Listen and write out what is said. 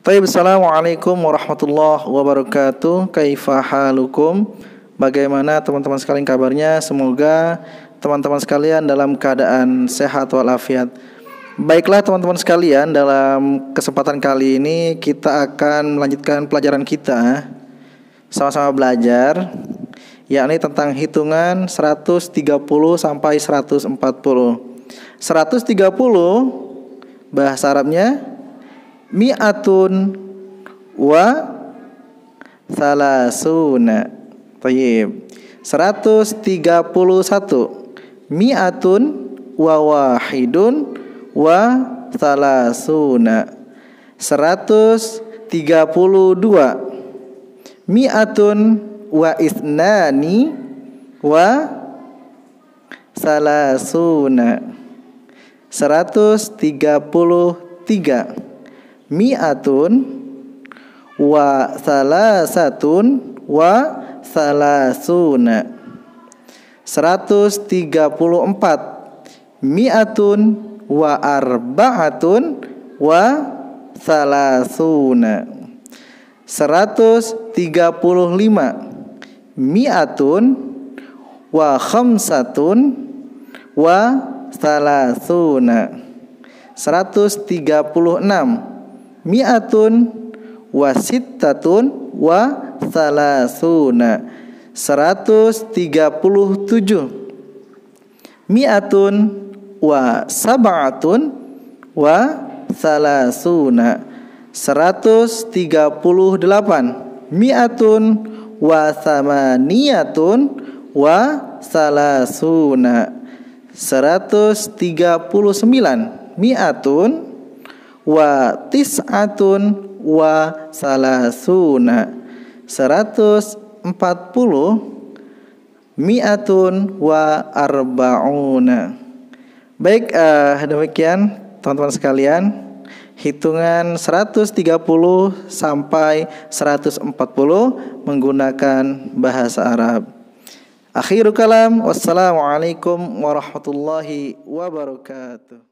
Taib Assalamualaikum warahmatullahi wabarakatuh. Kaifa halukum? Bagaimana teman-teman sekalian kabarnya? Semoga teman-teman sekalian dalam keadaan sehat walafiat. Baiklah teman-teman sekalian Dalam kesempatan kali ini Kita akan melanjutkan pelajaran kita. Sama-sama belajar yakni tentang hitungan 130 sampai 140 130 bahasa Arabnya mi'atun wa salasuna. Tayyib. 131 mi'atun wa wahidun wa salasuna. 132 mi'atun wa isnani wa salasuna. 133 mi'atun wa salasatun wa salasuna. 134 mi'atun wa arba'atun wa salasuna. 135 mi'atun wa khamsatun wa salasuna. 136 mi'atun wa sittatun wa salasuna 137 mi'atun wa sab'atun wa salasuna 138 mi'atun wa samaniyatun wa salasuna 139 mi'atun wa tis'atun wa salasuna 140 mi'atun wa arba'una Baik uh, demikian teman-teman sekalian hitungan 130 sampai 140 menggunakan bahasa Arab. Akhirul kalam wassalamualaikum warahmatullahi wabarakatuh.